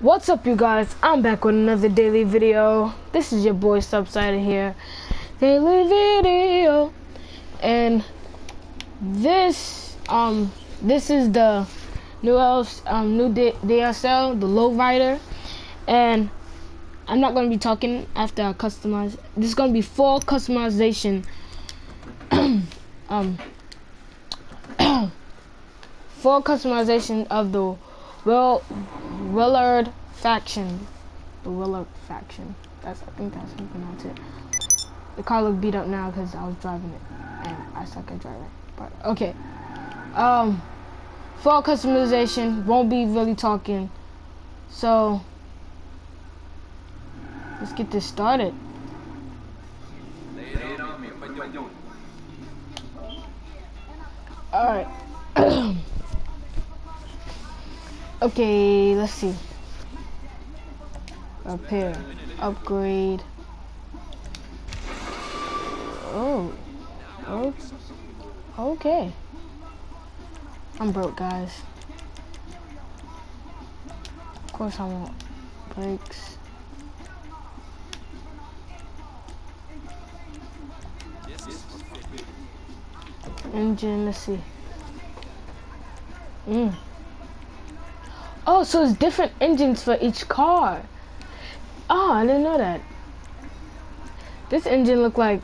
What's up you guys? I'm back with another daily video. This is your boy Subsider here. Daily video. And this um this is the new else um new DLC, the lowrider. And I'm not gonna be talking after I customize. This is gonna be full customization. um full customization of the Will Willard faction. The Willard faction. That's I think that's how you pronounce it. The car looked beat up now because I was driving it and I suck at driving. But okay. Um full customization, won't be really talking. So let's get this started. Alright. okay, let's see. Repair. Upgrade. Oh. Oh. Okay. I'm broke, guys. Of course I want brakes. Engine, let's see. Mm. Oh, so it's different engines for each car. Oh, I didn't know that. This engine look like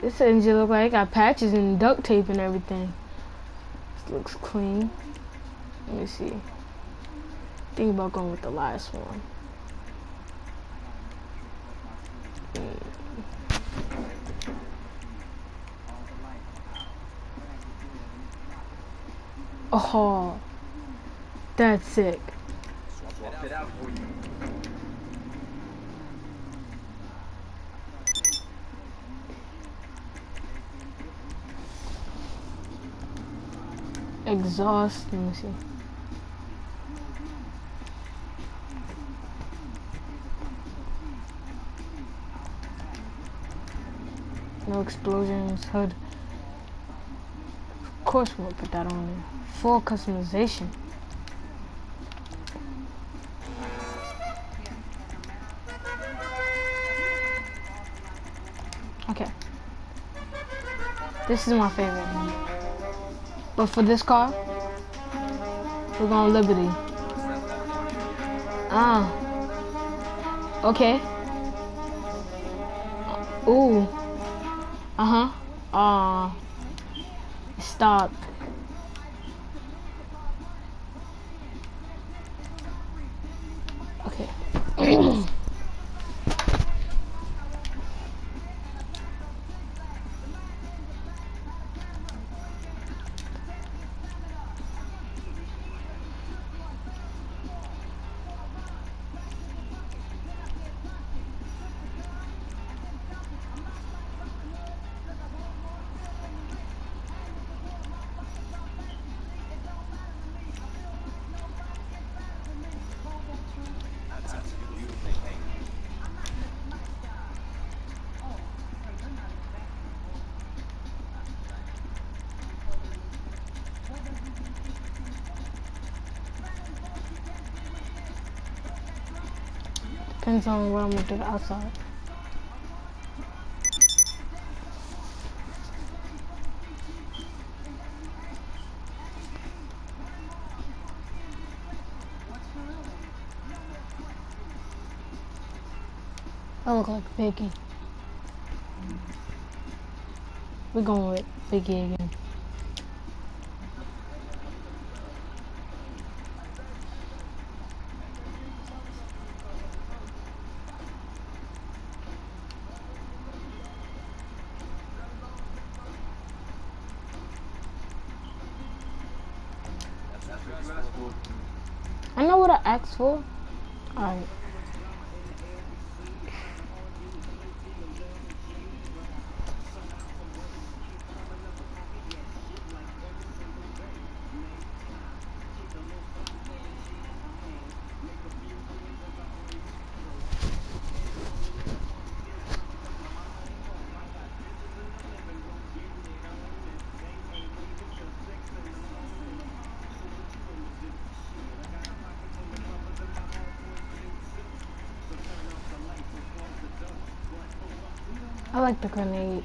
this engine look like it got patches and duct tape and everything. This looks clean. Let me see. Think about going with the last one. Mm. Oh, that's sick. Exhaust, let me see. No explosions, hood. Of course we'll put that on there. Full customization. This is my favorite. But for this car, we're going Liberty. Ah. Okay. Ooh. Uh-huh. Uh, stop. Depends on what I'm gonna do outside. I look like Biggie. We're going with Biggie again. I know what I like the grenade.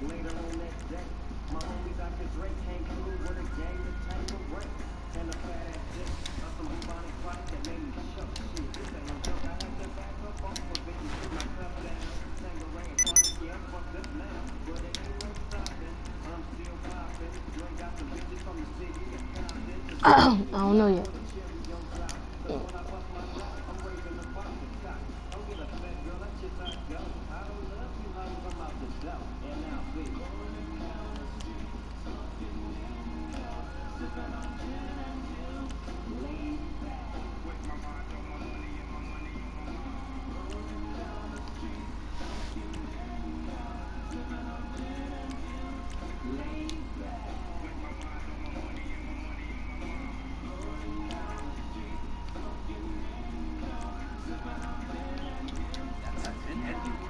Later on that day, my came through with a gang to take break. And fat ass dick of some bubonic that made me. Shit, this ain't no joke. I had to back up off of it and down. Tangerine yeah, fuck this. But it ain't no stopping. I'm still popping. Got some bitches from the city of Compton. I don't know yet. and you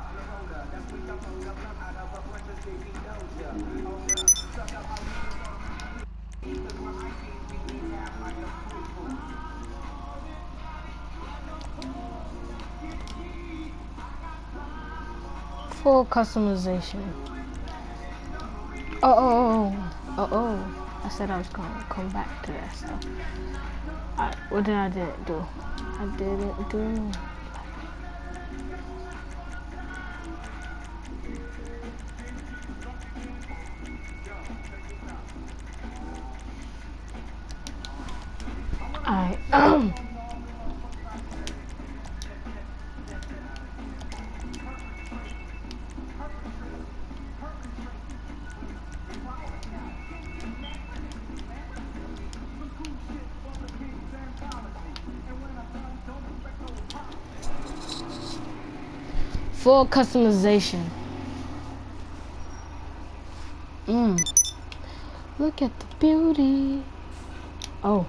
Full customization. Oh, oh, oh, oh, oh. I said I was gonna come back to that stuff. Alright, what did I do? I didn't do. Alright. Full customization. Mmm. Look at the beauty. Oh.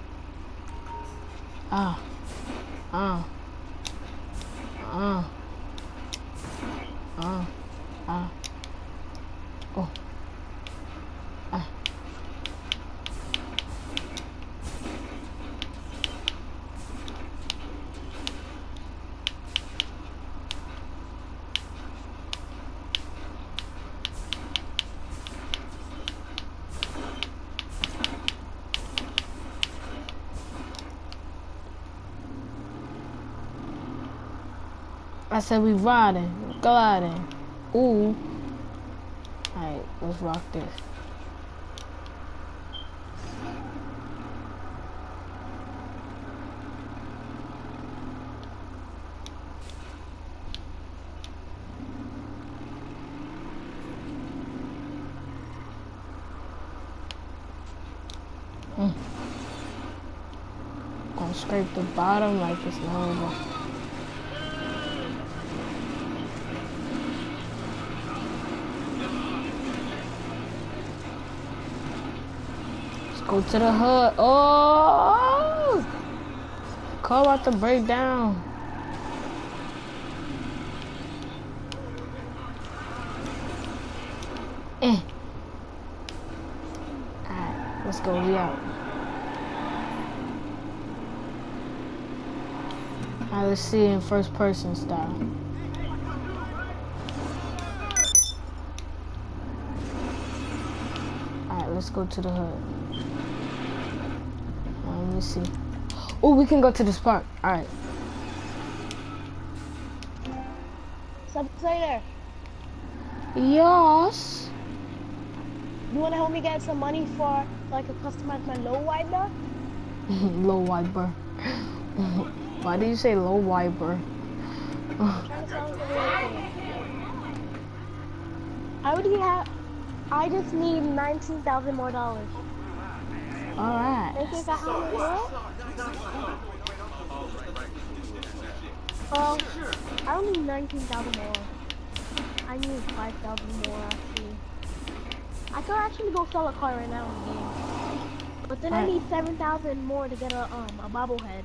Ah. Ah. Ah. Ah. Ah. Said we riding, gliding. Ooh. Alright, let's rock this. Mm. Gonna scrape the bottom like it's normal. Go to the hood. Oh! Car about to break down. Eh. Alright, let's go. We out. Alright, let's see in first person style. Let's go to the hood. Uh, let me see. Oh, we can go to this park. Alright. Subsider, Yes. you wanna help me get some money for so I could customize my low wiper? low wiper. Why do you say low wiper? I'm trying to sound good. I already have. I just need nineteen thousand more dollars. Alright. Think you got how it? Um, I don't need nineteen thousand more. I need five thousand more actually. I could actually go sell a car right now in the game. But then I need seven thousand more to get a um a bobblehead.